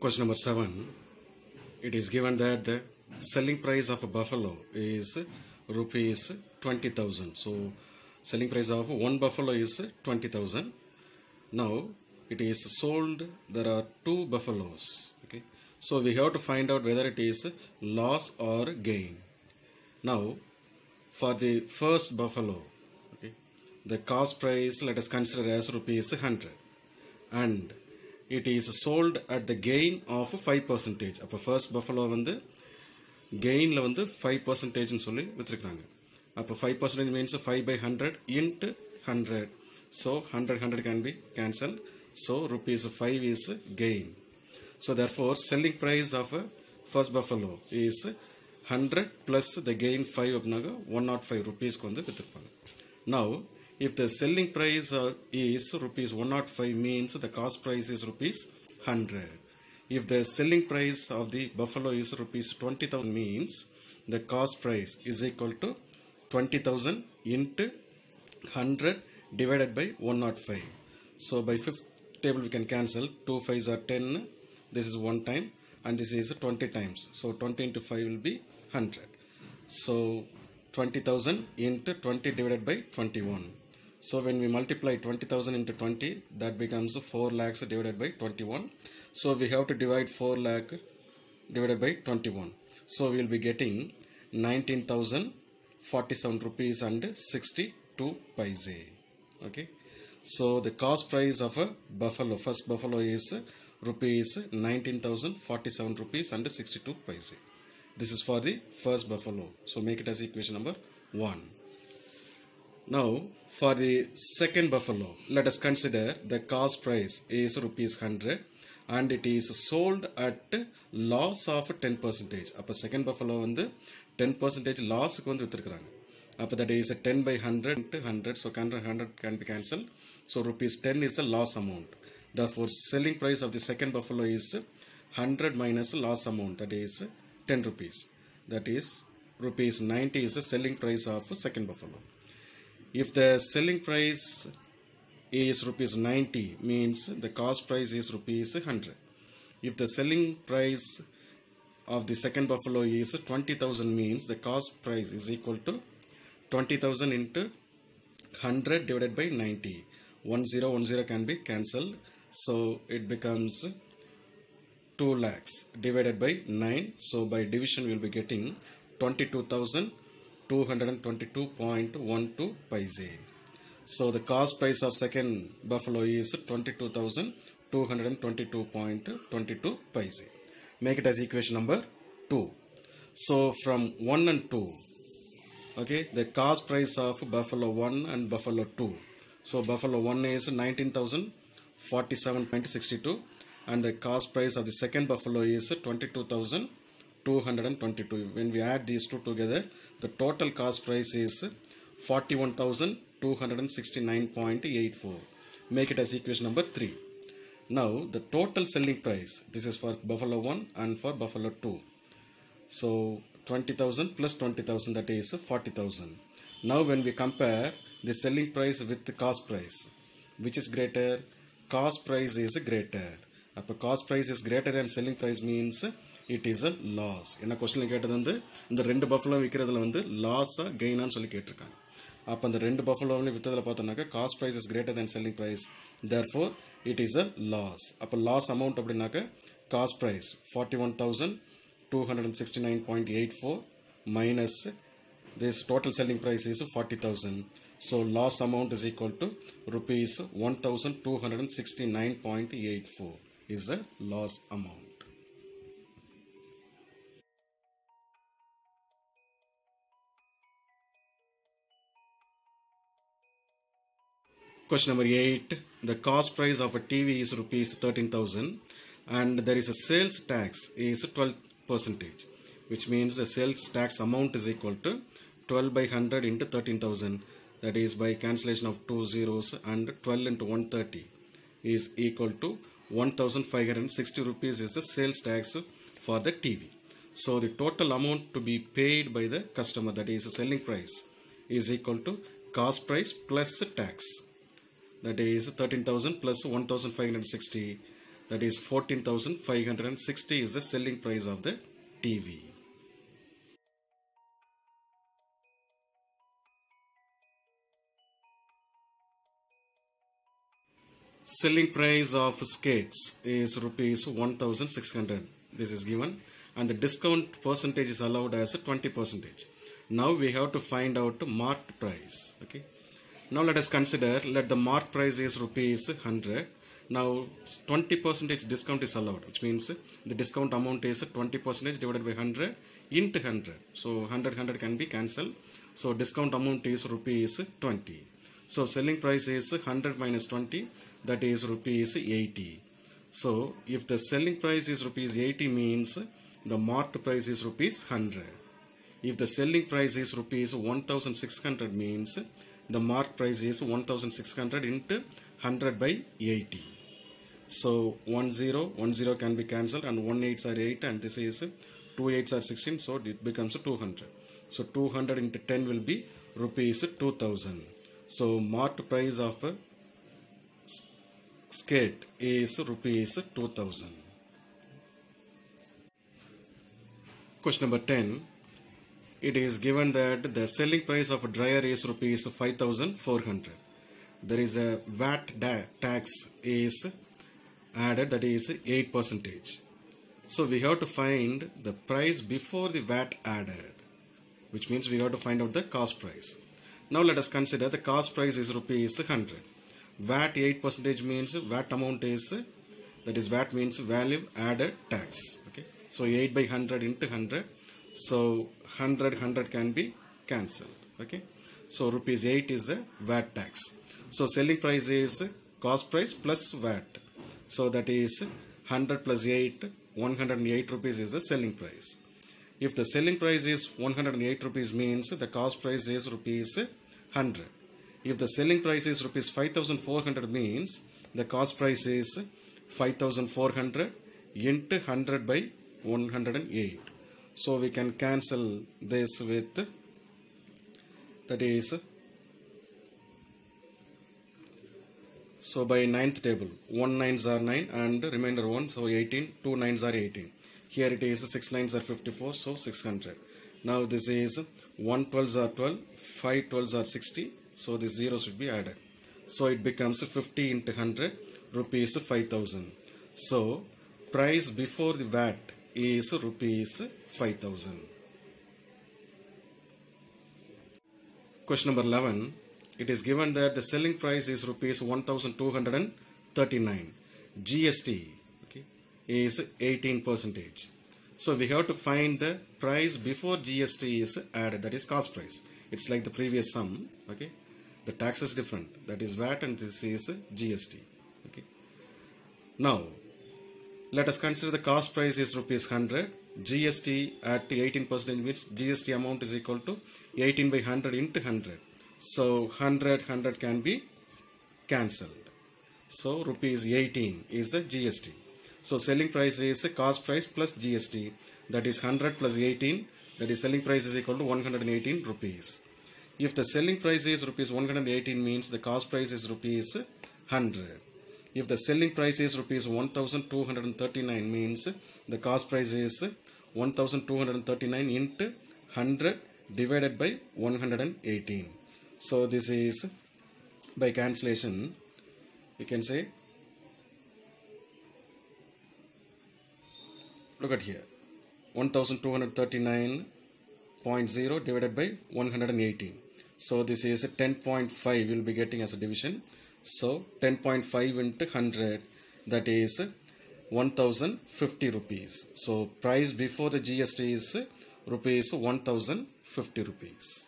Question number seven. It is given that the selling price of a buffalo is rupees 20,000. So, selling price of one buffalo is 20,000. Now, it is sold, there are two buffaloes. Okay. So, we have to find out whether it is loss or gain. Now, for the first buffalo, okay, the cost price let us consider as rupees 100 and it is sold at the gain of five percentage அப்போ first buffalo வந்து கெயினில் வந்து five பர்சன்டேஜ்னு சொல்லி விற்றுருக்காங்க அப்போ five percentage means five by hundred into hundred so hundred hundred can be cancel so rupees five is gain so therefore selling price of first buffalo is hundred plus the gain five அப்படின்னாக்க one not five ருபீஸ்க்கு வந்து விற்றுருப்பாங்க now if the selling price uh, is rupees 105 means the cost price is rupees 100 if the selling price of the buffalo is rupees 20000 means the cost price is equal to 20000 into 100 divided by 105 so by fifth table we can cancel. 2 5s are 10 this is one time and this is 20 times. So 20 into 5 will be 100 so 20000 into 20 divided by 21 so when we multiply 20,000 into 20, that becomes 4 lakhs divided by 21. So we have to divide 4 lakh divided by 21. So we will be getting 19,047 rupees and 62 paise. Okay. So the cost price of a buffalo, first buffalo is rupees 19,047 rupees and 62 paise. This is for the first buffalo. So make it as equation number 1. Now, for the second buffalo, let us consider the cost price is rupees 100 and it is sold at loss of 10 percentage. அப்போ second buffalo வந்து 10 percentage லாஸுக்கு வந்து விற்றுருக்குறாங்க அப்போ that is 10 by 100 into 100 so 100 100 can be cancelled so rupees 10 is the loss amount therefore selling price of the second buffalo is 100 minus loss amount that is 10 rupees that is rupees 90 is the selling price of second buffalo if the selling price is rupees 90 means the cost price is rupees 100 if the selling price of the second buffalo is 20000 means the cost price is equal to 20000 into 100 divided by 90 1010 can be cancelled. So it becomes 2 lakhs divided by 9 so by division we will be getting 22000 222.12 paise. So the cost price of second buffalo is 22,222.22 paise. Make it as equation number 2. So from 1 and 2, okay, the cost price of buffalo 1 and buffalo 2. So buffalo 1 is 19,047.62 and the cost price of the second buffalo is 22,000. 222 when we add these two together the total cost price is 41269.84 make it as equation number 3 now the total selling price this is for buffalo 1 and for buffalo 2 so 20000 plus 20000 that is 40000 now when we compare the selling price with the cost price which is greater cost price is greater அப்போ cost price is greater than selling price means It is a loss என்ன question கேட்டது வந்து இந்த ரெண்டு buffalo விற்கிறதுல வந்து லாஸா கெயினான்னு சொல்லி கேட்டிருக்காங்க. அப்போ அந்த ரெண்டு பஃபலோவில் விற்றதில் பார்த்தோம்னாக்கா cost price is greater than selling price therefore it is a loss அப்போ லாஸ் அமௌண்ட் அப்படின்னாக்கா cost price forty one thousand two hundred and sixty nine point eight four minus this total selling price is forty thousand so loss amount is equal to rupees one thousand two hundred and sixty nine point eight four is the loss amount. Question number 8. The cost price of a TV is rupees 13,000 and there is a sales tax is 12 percentage which means the sales tax amount is equal to 12 by 100 into 13,000 that is by cancellation of two zeros and 12 into 130 is equal to 1560 rupees is the sales tax for the TV. So the total amount to be paid by the customer that is the selling price is equal to cost price plus tax that is 13000 plus 1560 that is 14560 is the selling price of the TV. Selling price of skates is rupees 1600. This is given and the discount percentage is allowed as a 20 percentage. Now we have to find out marked price. Okay. Now let us consider let the marked price is rupees 100. Now 20 percentage discount is allowed which means the discount amount is 20 percentage divided by 100 into 100. So 100 100 can be cancelled. So discount amount is rupees 20. So selling price is 100 minus 20 that is rupees 80. So if the selling price is rupees 80 means the marked price is rupees 100. If the selling price is rupees 1600 means the marked price is 1600 into 100 by 80. So 10, 10 can be cancelled and 1 8s are 8 and this is 2 8s are 16 so it becomes 200. So 200 into 10 will be rupees 2000. So marked price of skate is rupees 2000. Question number 10. It is given that the selling price of a dryer is rupees 5400. There is a VAT tax is added that is 8 percentage. So we have to find the price before the VAT added which means we have to find out the cost price. Now let us consider the cost price is rupees 100. VAT 8 percentage means VAT amount is that is VAT means value added tax. Okay. So 8 by 100 into 100. So 100 100 can be cancelled. Okay. So rupees 8 is the VAT tax. So selling price is cost price plus VAT. So that is 100 plus 8 108 rupees is the selling price. If the selling price is 108 rupees means the cost price is rupees 100. If the selling price is rupees 5400 means the cost price is 5400 into 100 by 108. So we can cancel this with that is so by ninth table 1 nines are 9 and remainder 1 so 18 2 nines are 18 here it is 6 nines are 54 so 600 now this is 1 12s are 12 5 12s are 60 so this 0 should be added. So it becomes 50 into 100 rupees 5000 so price before the VAT is rupees 5000 question number 11 it is given that the selling price is rupees 1239 gst okay, is 18 percentage. So we have to find the price before gst is added that is cost price. It's like the previous sum okay? The tax is different. That is vat and this is gst okay? Now let us consider the cost price is rupees 100 gst at 18 percent means gst amount is equal to 18 by 100 into 100 so 100 100 can be cancelled. So rupees 18 is the gst so selling price is a cost price plus gst that is 100 plus 18 that is selling price is equal to 118 rupees. If the selling price is rupees 118 means the cost price is rupees 100 if the selling price is rupees 1239 means the cost price is 1239 into 100 divided by 118 so this is by cancellation you can say look at here 1239.0 divided by 118 so this is 10.5 we'll be getting as a division so 10.5 into 100 that is 1050 rupees. So price before the gst is rupees 1050 rupees